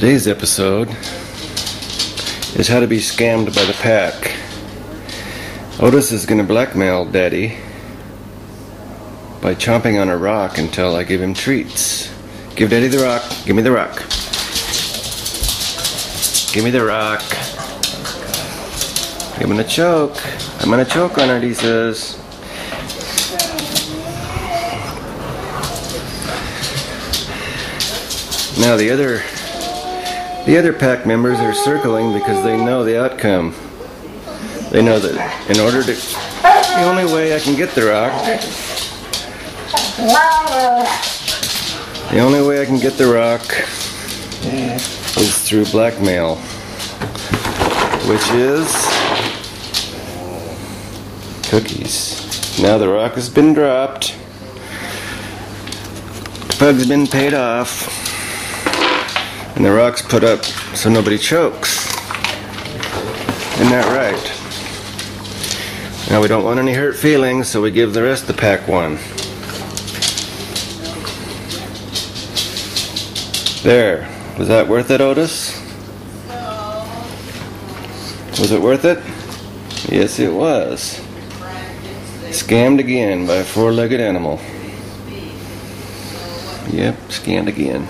Today's episode is how to be scammed by the pack. Otis is going to blackmail Daddy by chomping on a rock until I give him treats. Give Daddy the rock. Give me the rock. Give me the rock. I'm gonna choke. I'm gonna choke on it, he says. Now the other the other pack members are circling because they know the outcome. They know that in order to the only way I can get the rock the only way I can get the rock is through blackmail. Which is cookies. Now the rock has been dropped. Pug's been paid off. And the rock's put up so nobody chokes. Isn't that right? Now we don't want any hurt feelings, so we give the rest of the pack one. There. Was that worth it, Otis? Was it worth it? Yes, it was. Scammed again by a four legged animal. Yep, scammed again.